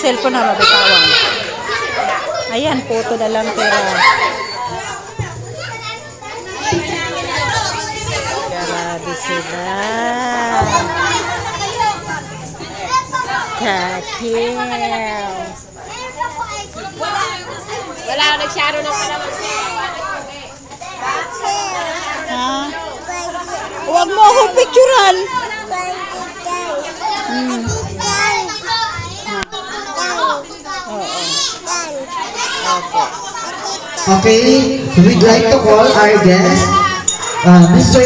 cellphone na mabitawan. Ayan, photo na lang tira. Grabe sila. Kakil. Wala, nag-shadow na pala. Ha? Huwag mo akong picturean. Okay, we'd like to call our guest, uh, Mr.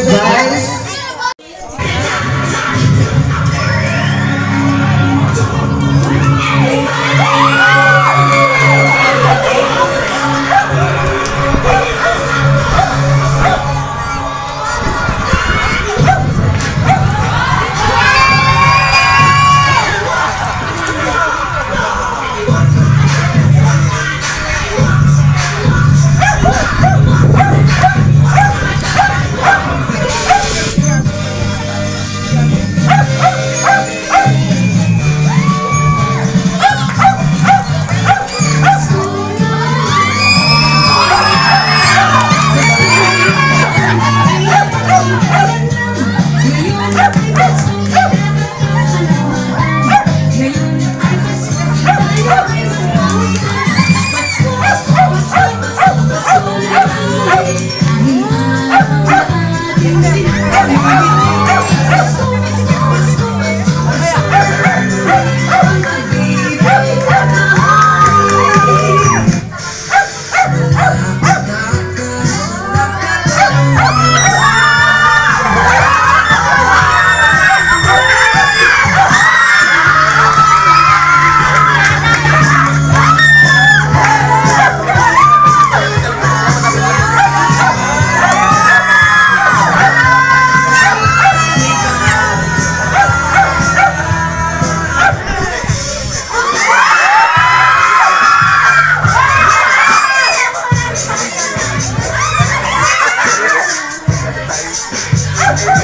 Ha ha ha!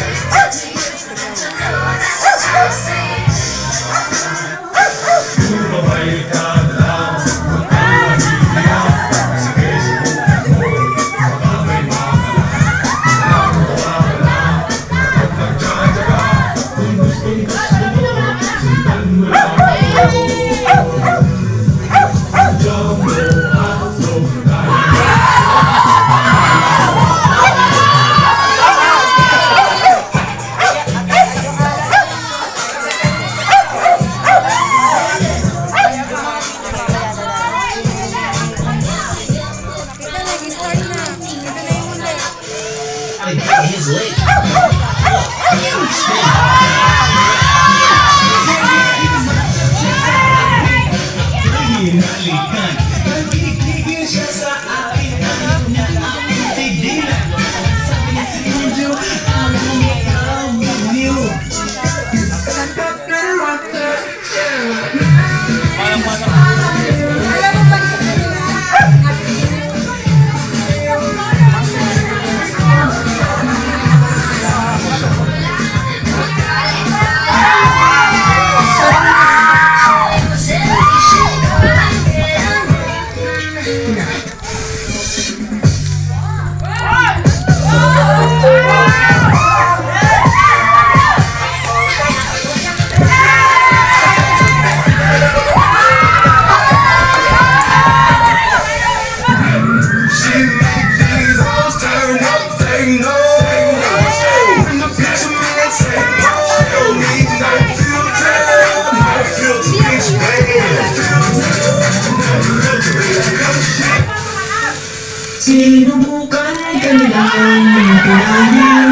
out his leg. Sinubukan kanilang pulahin Sinubukan